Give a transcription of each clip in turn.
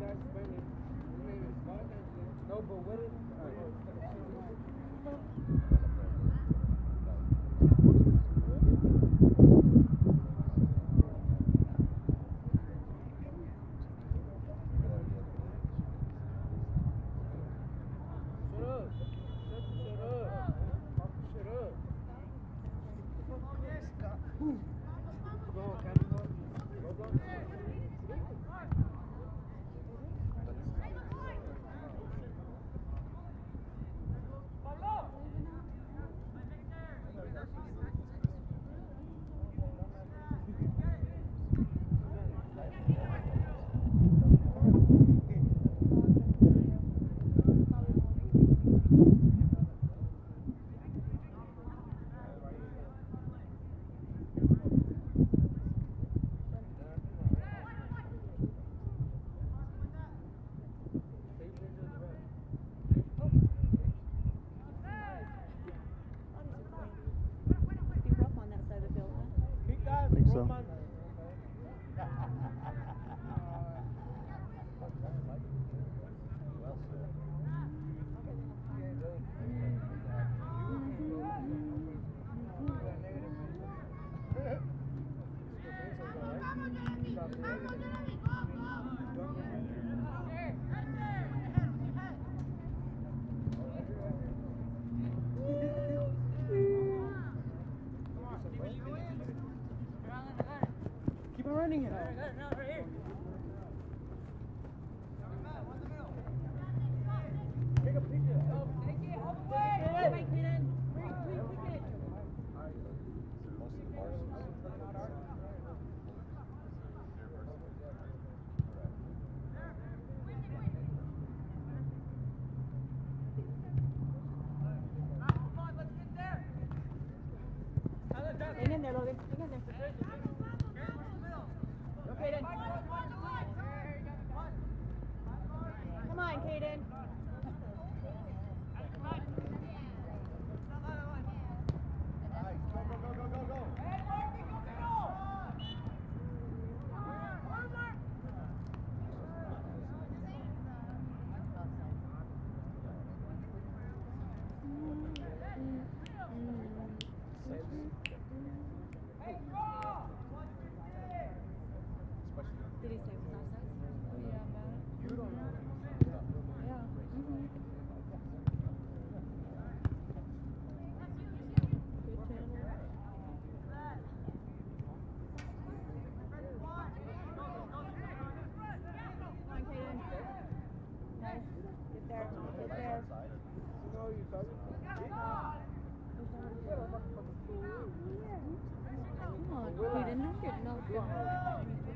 that's Spanish. No, but what is... Uh, Come on, we didn't get no.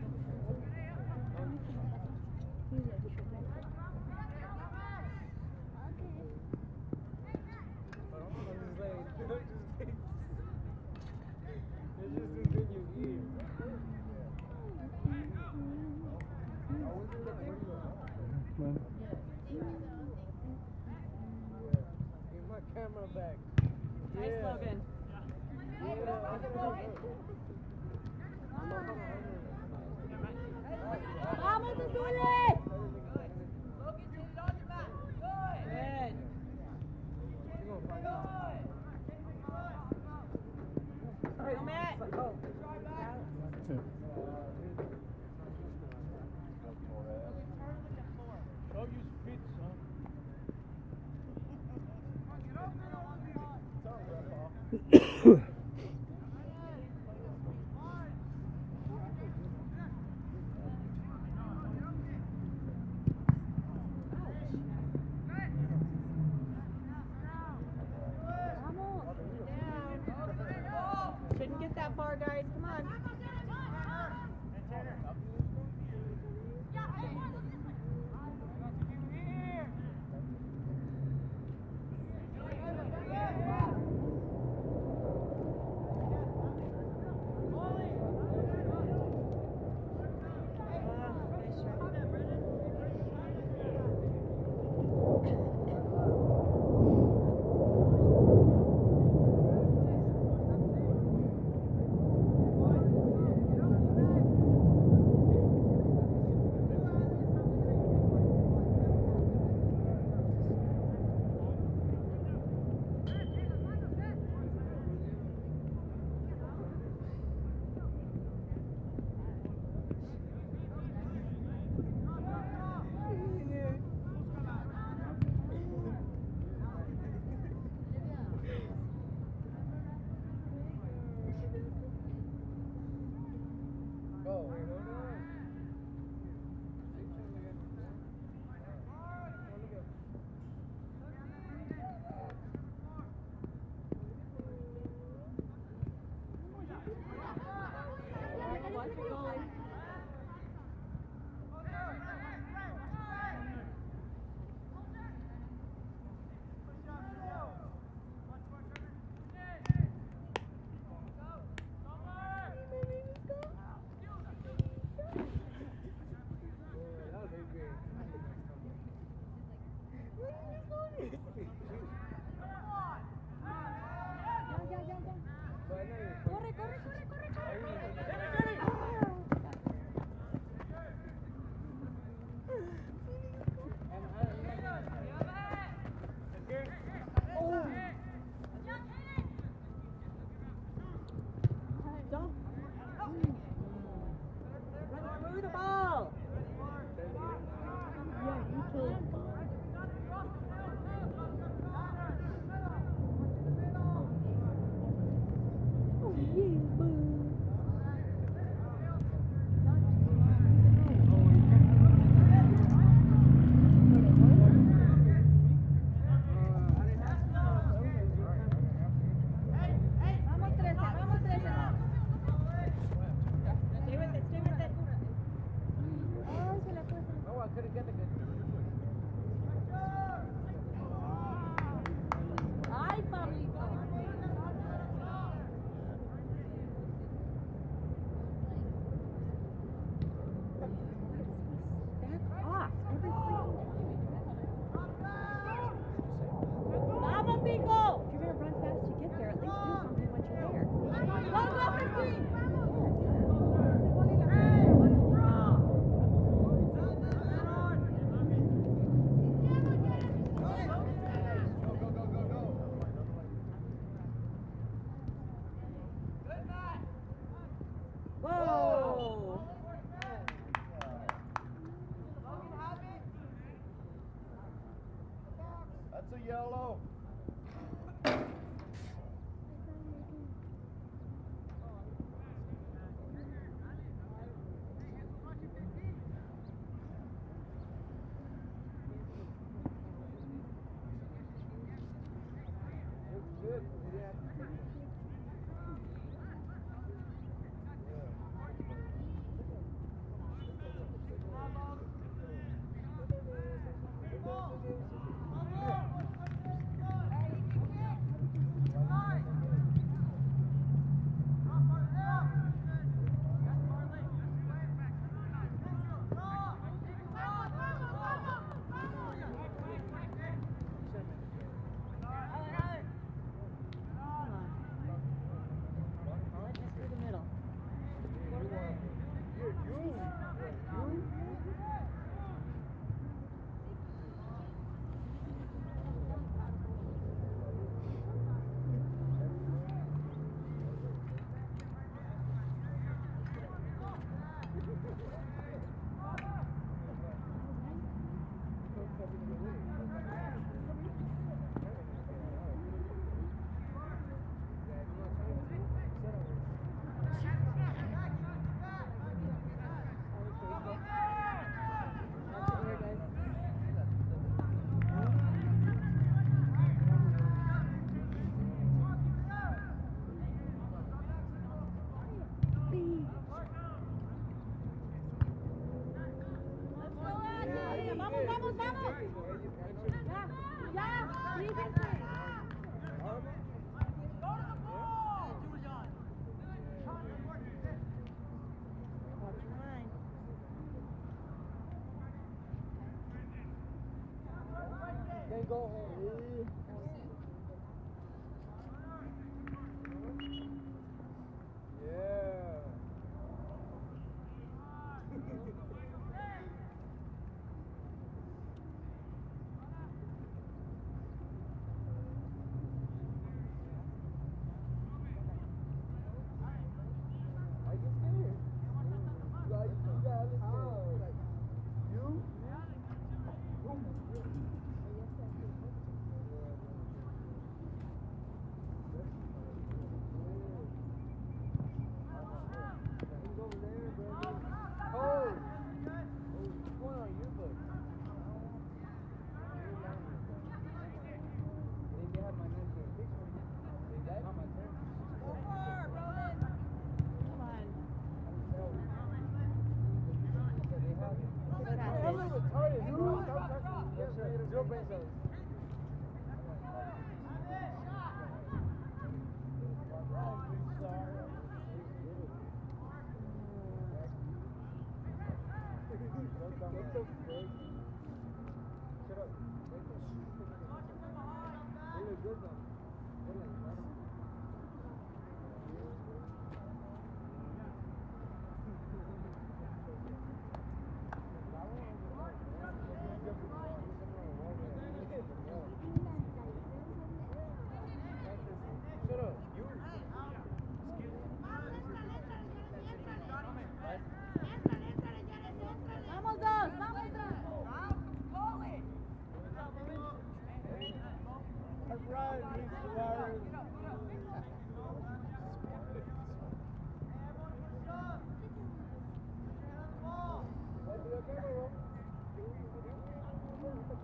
Thank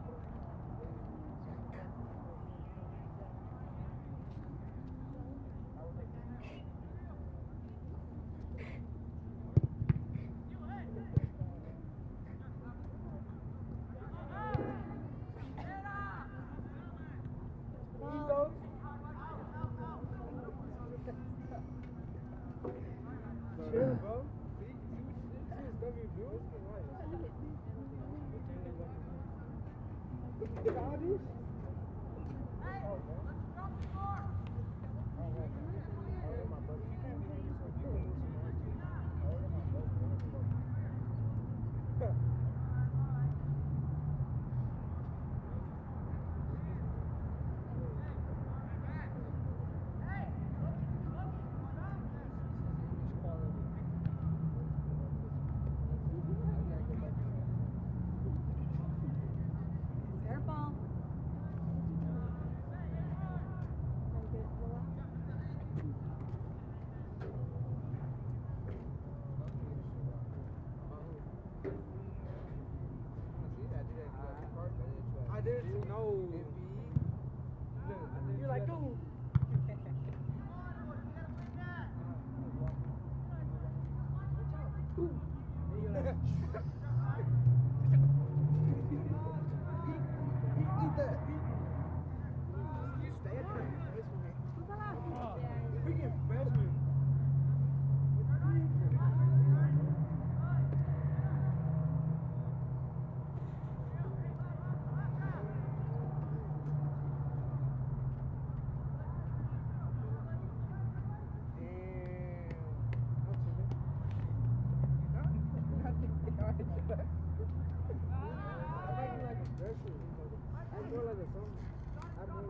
you.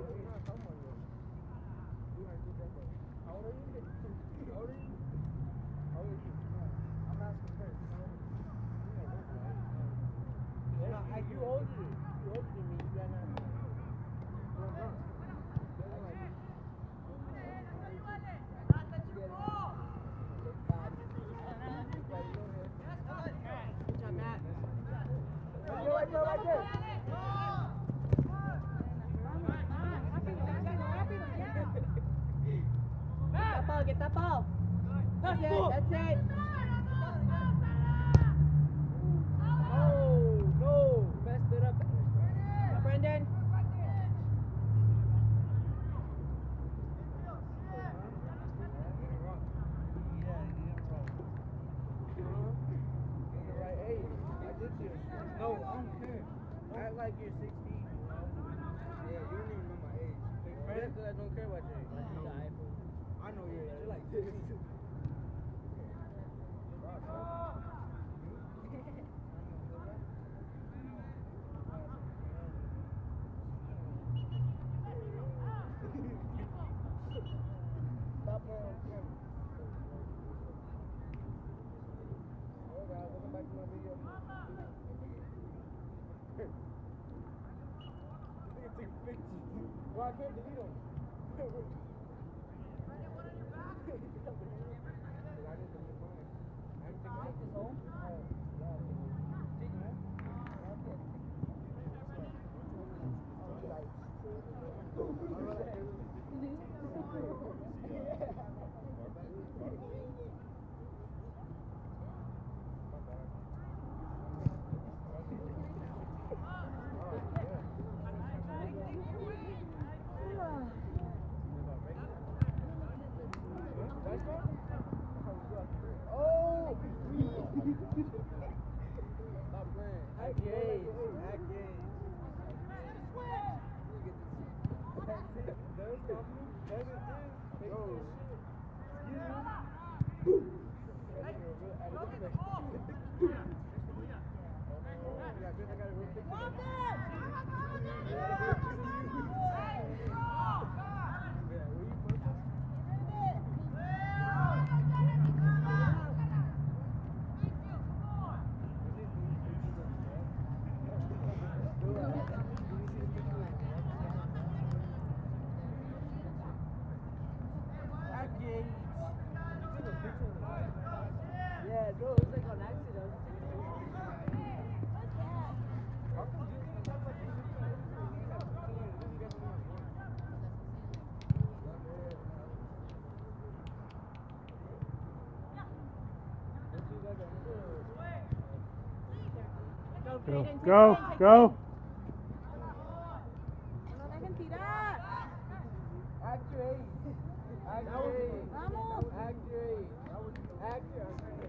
How are you? How are you? Dejen tirar. Activate. Activate. Vamos. Activate. Activate.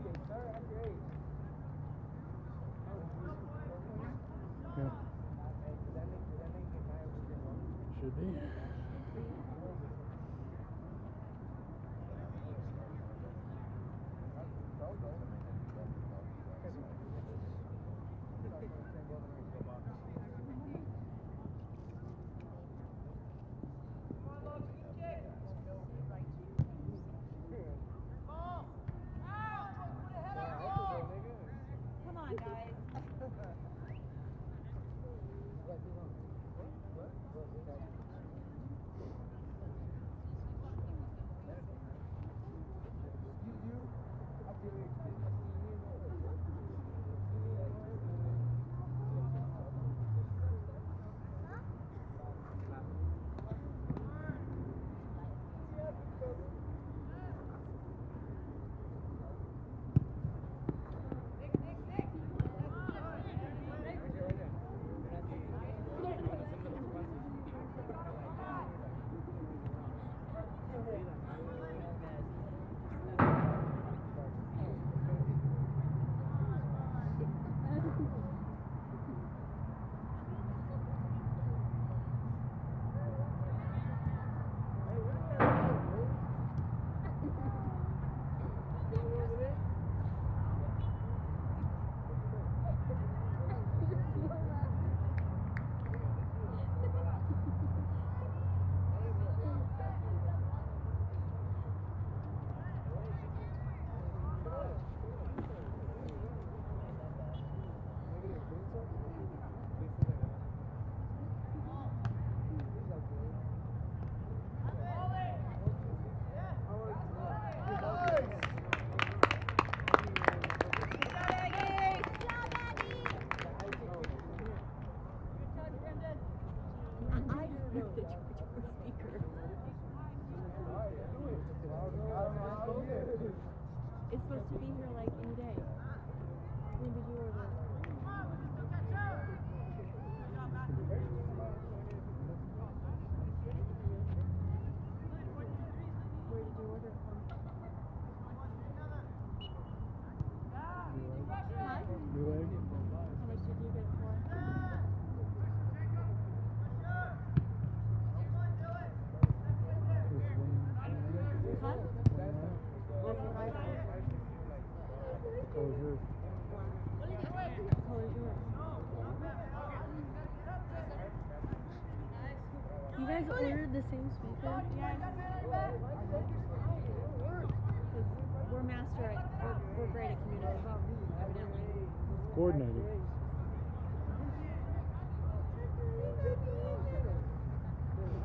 coordinated.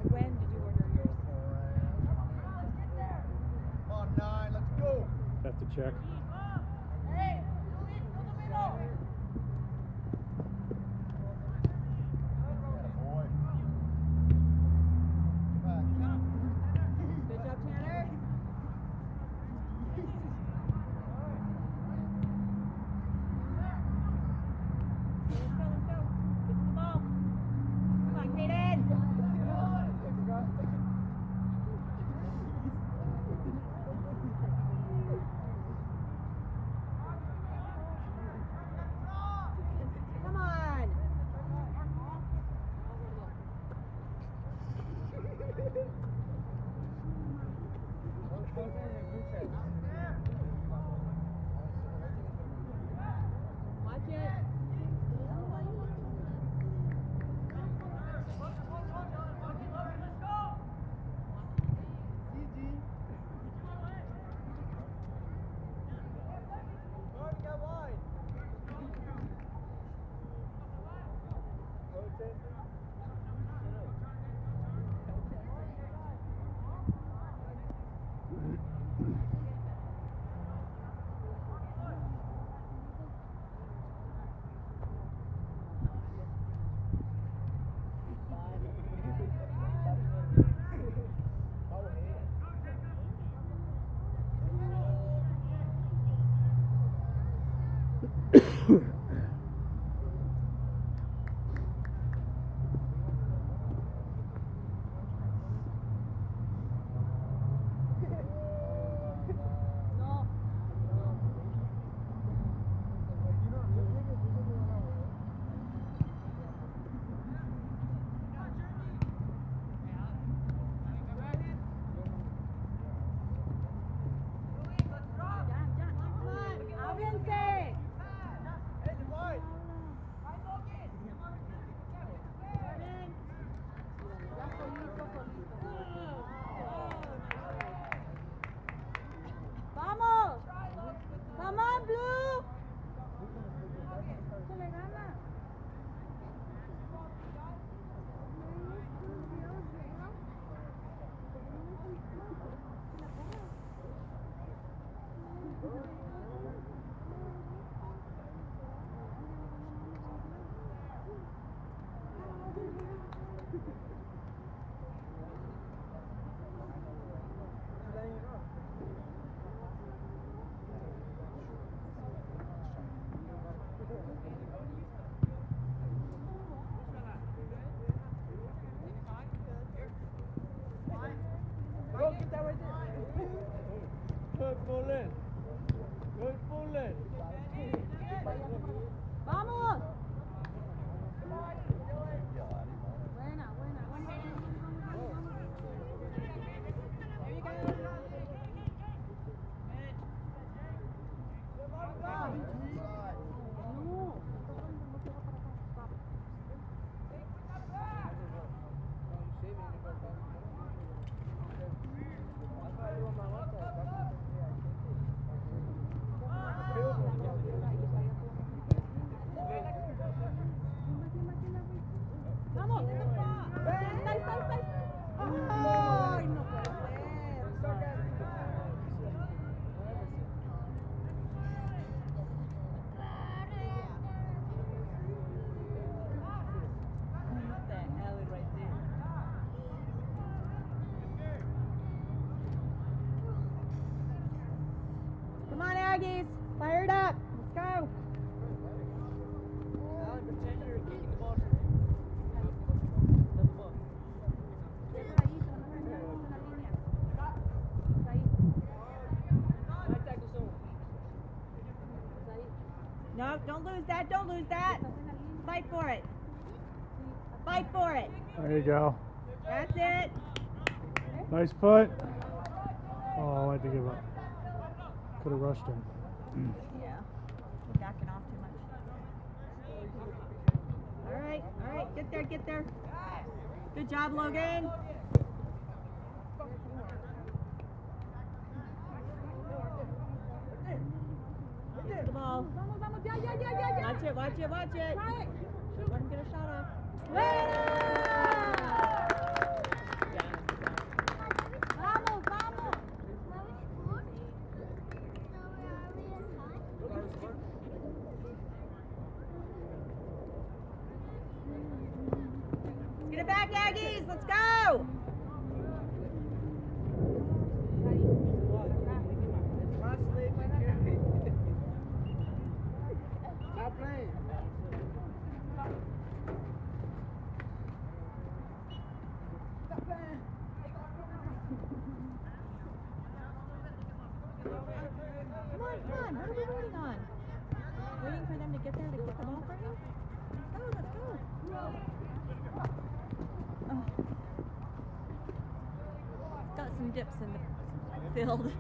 When did you order yours? On nine, let's go. Have to check. Lose that. Don't lose that. Fight for it. Fight for it. There you go. That's it. Nice put. Oh, I had to give up. Could have rushed him. Yeah. We're backing off too much. All right. All right. Get there. Get there. Good job, Logan. Get the ball. Watch it. Watch it. Watch it. Let him get a shot off. Vamos, vamos. Let's get it back, Aggies. Let's go. My slave and carry. Stop playing. Stop playing. Come on, come on. What are we waiting on? Waiting for them to get there to ball for you? Let's go, let's go. Oh. Got some dips in the field.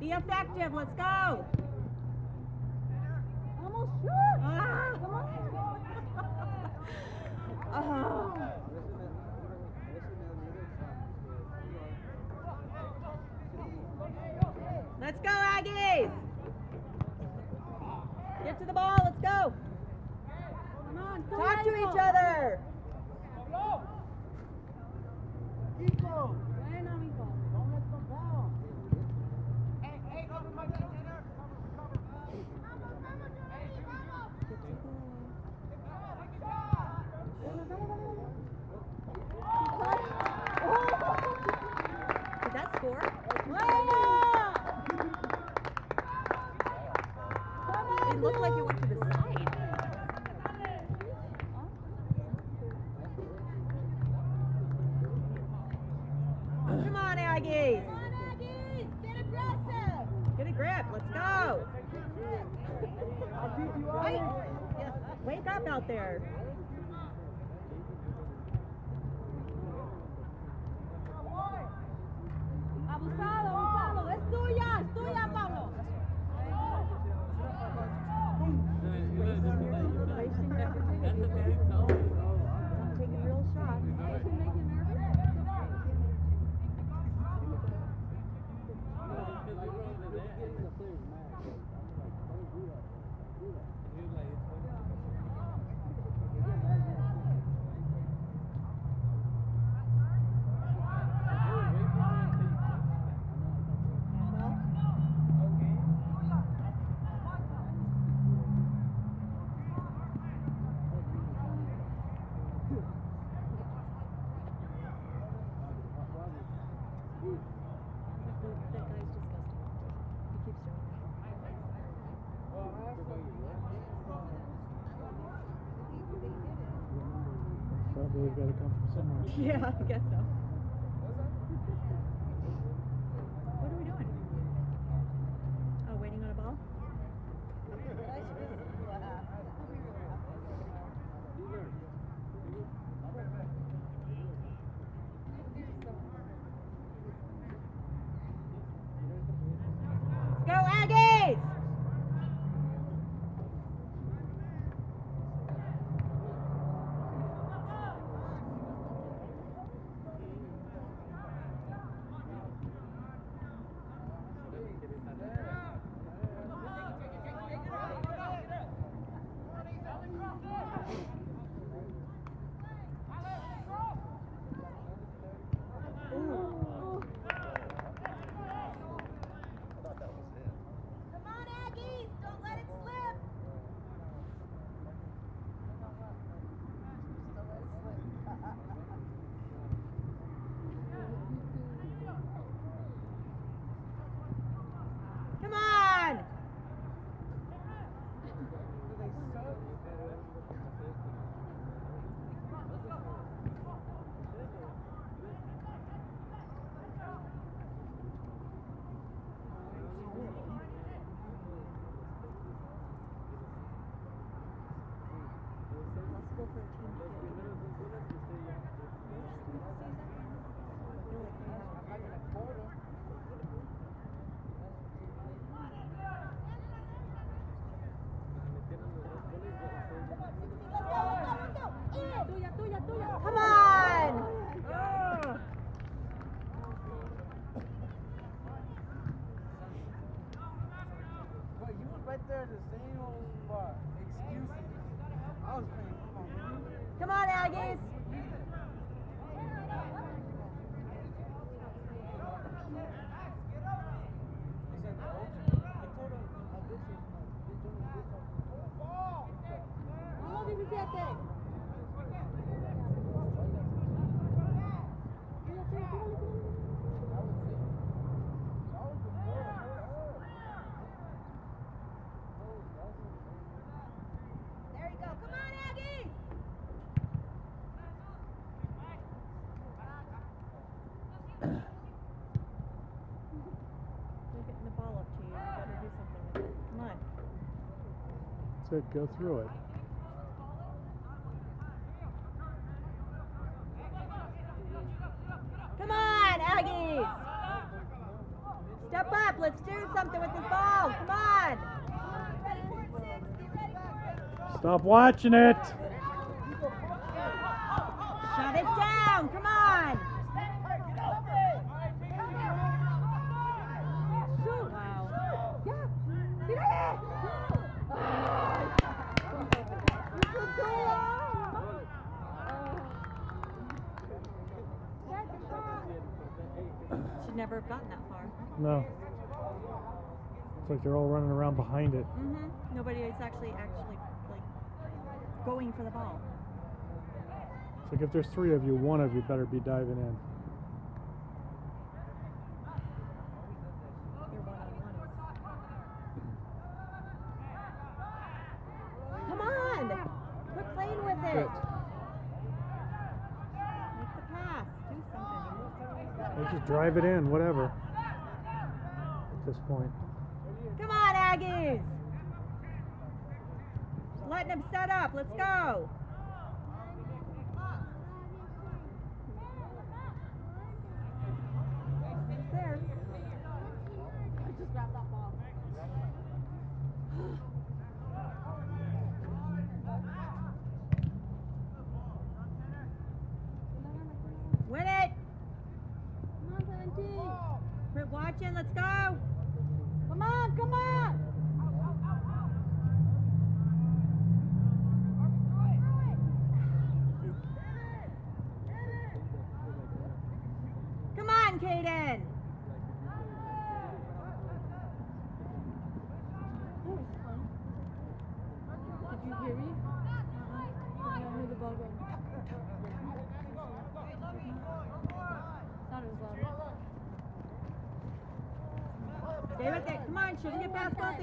Be effective. Let's go. Yeah, I guess That's. Go through it. Come on, Aggies! Step up. Let's do something with this ball. Come on. Ready for it, six. Get ready for it. Stop watching it. Shut it down. Come on. Shoot. Wow. Ya. Tira. Should never have gotten that far. No. It's like they're all running around behind it. Mm-hmm. Nobody is actually actually like going for the ball. It's like if there's three of you, one of you better be diving in. They're one on one. Come on! Quit playing with it. Good. Make the pass. Do something. Or just drive it in, whatever. At this point. Aggies. Letting them set up. Let's go.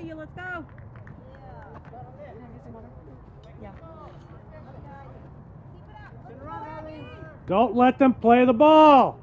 you. Let's go. Yeah. Don't let them play the ball.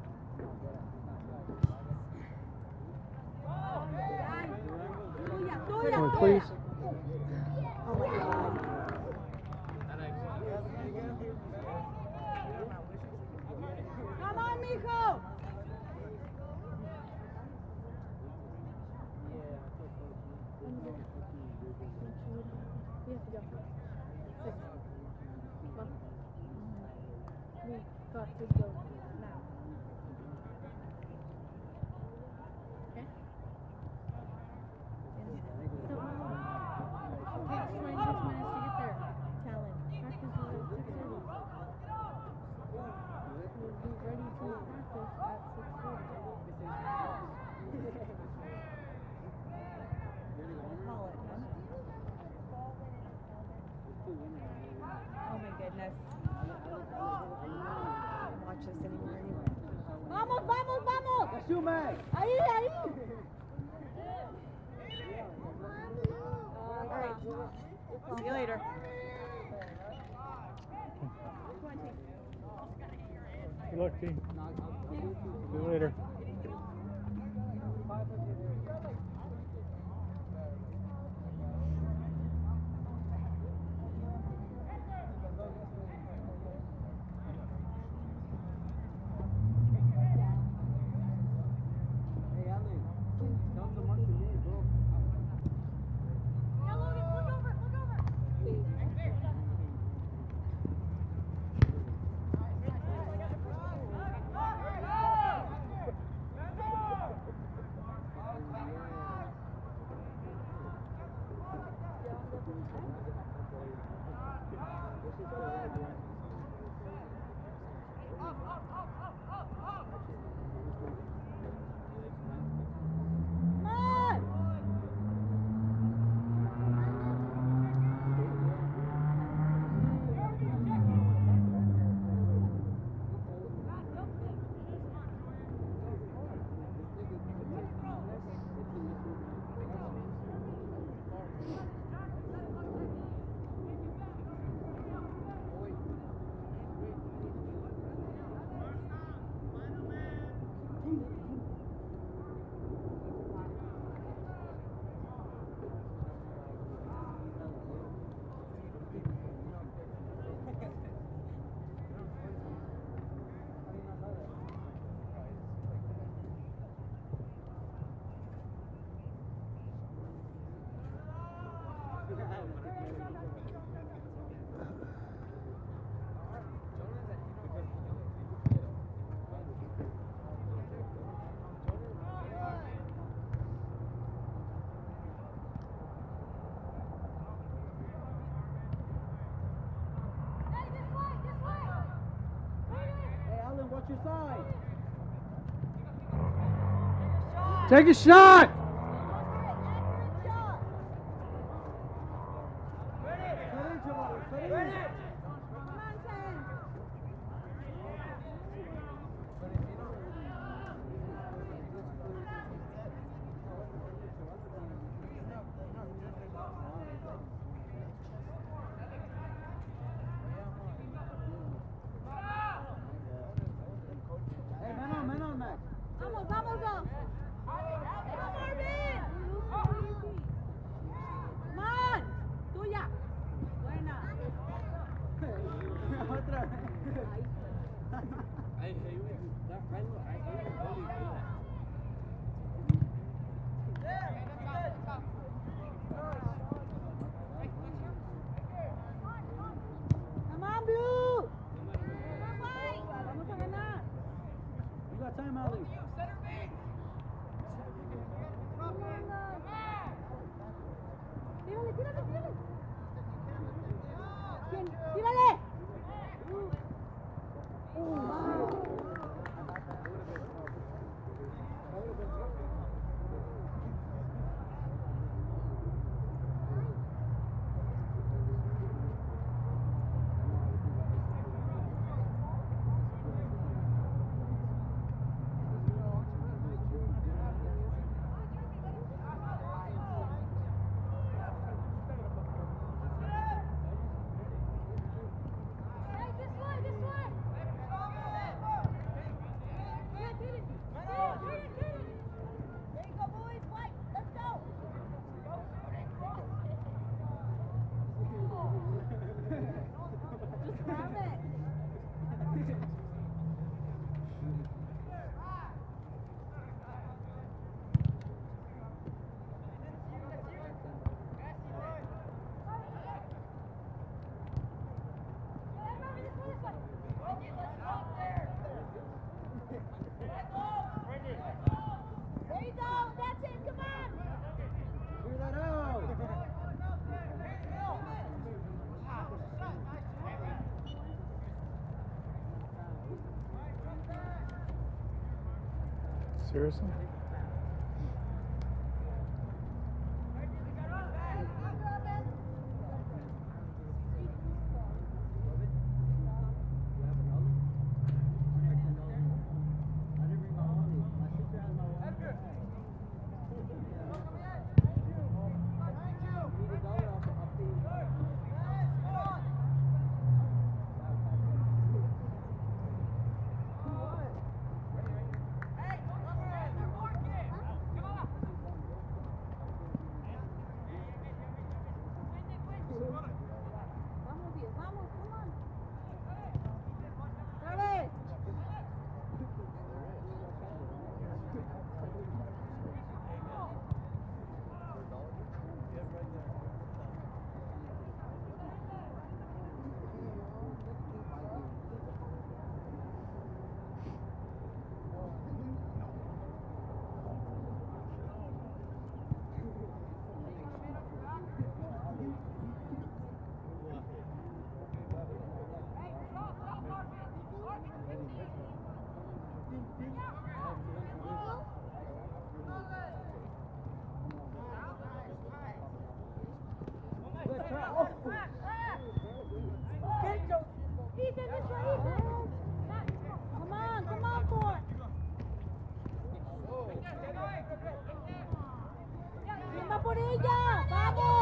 Take a shot! Friend. I hate when bullies do that. Come on, Blue. Vamos a ganar. You got time, Ali. Tírale, tírale, tírale. ¿Quién? ¡Tírale! Hey, this one, this one. Yeah, get it. Get it, get it. There you go, boys. White, let's go. Just grab it. There you go. That's it. Come on. Figure that out. Seriously? Por ella? ¡Vamos!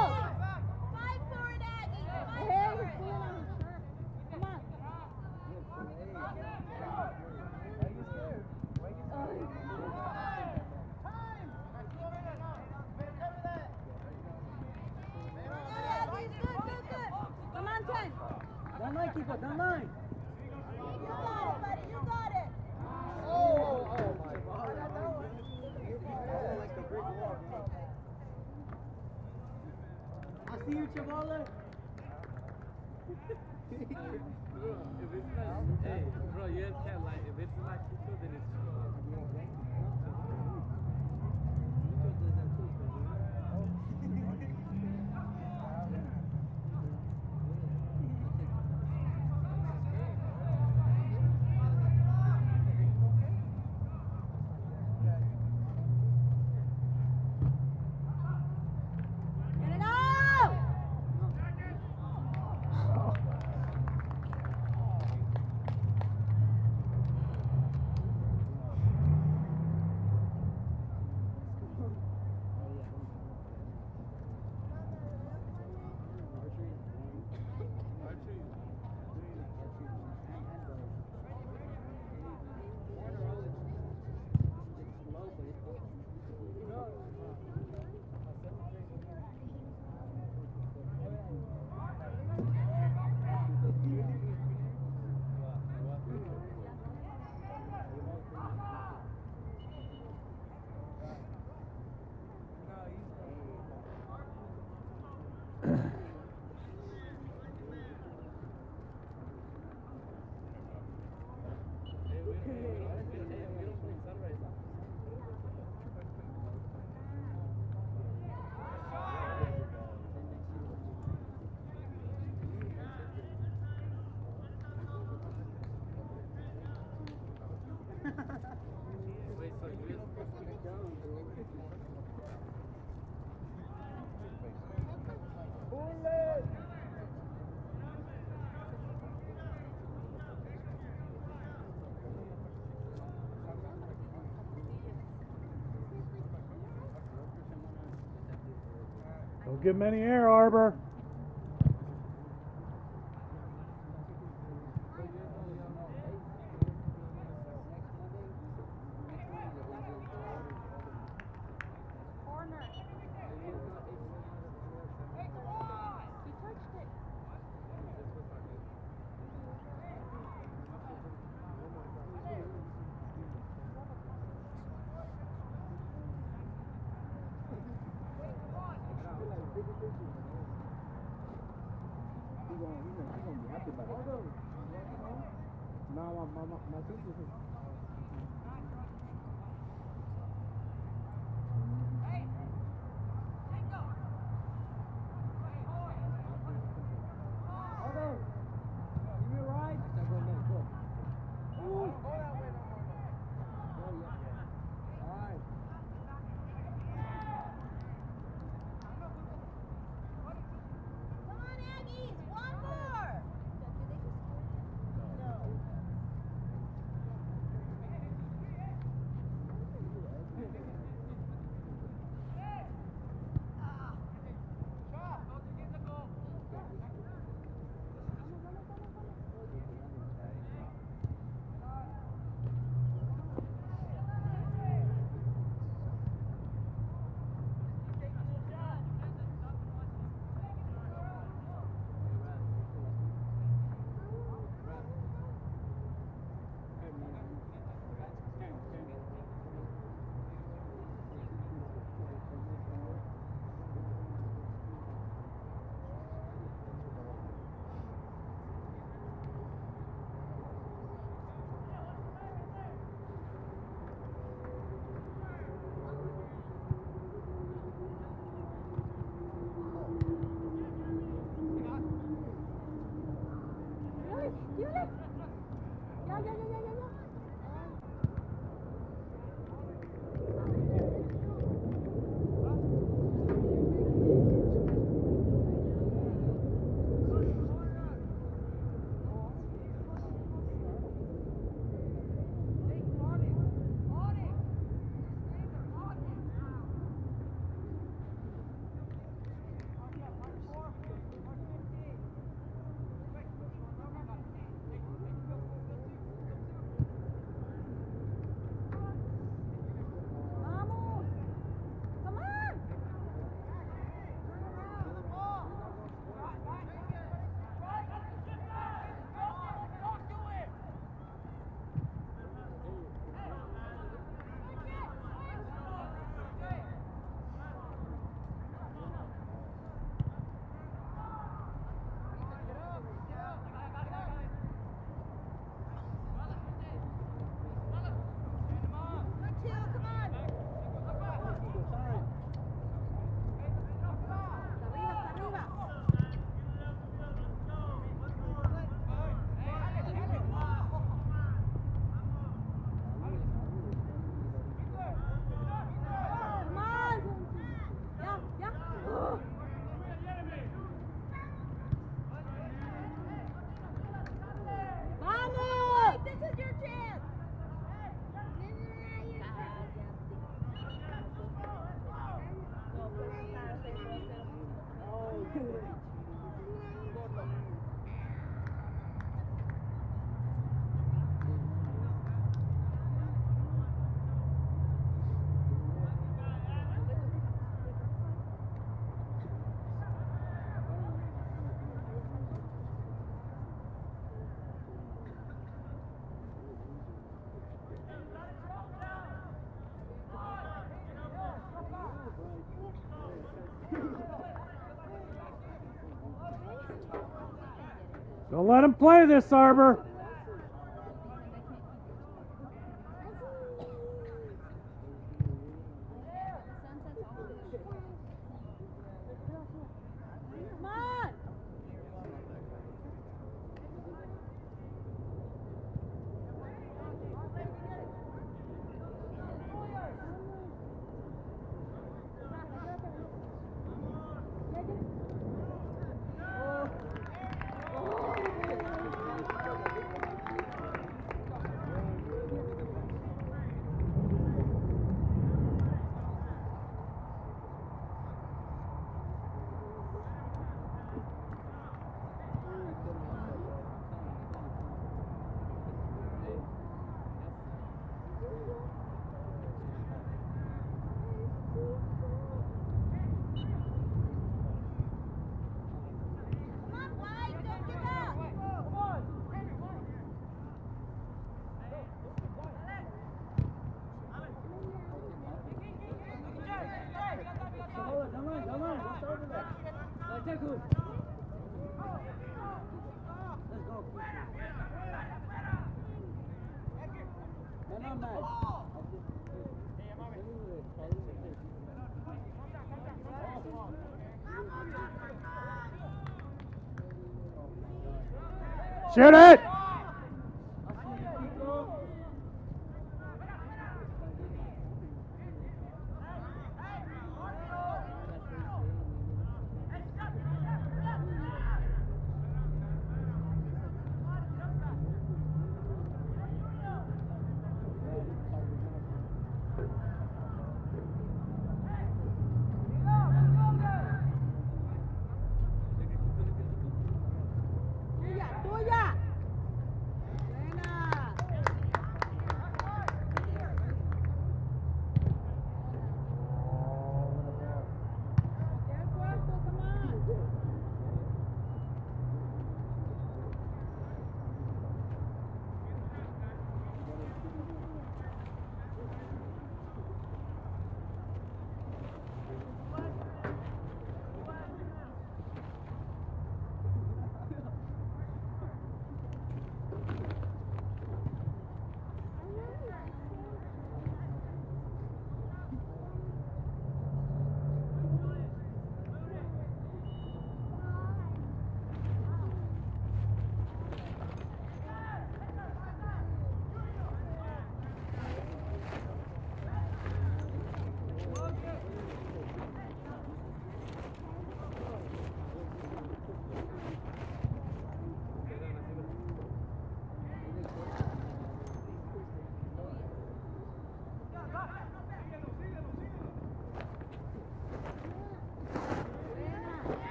Good many air, Arbor. Don't let him play this, Arbor. Shoot it!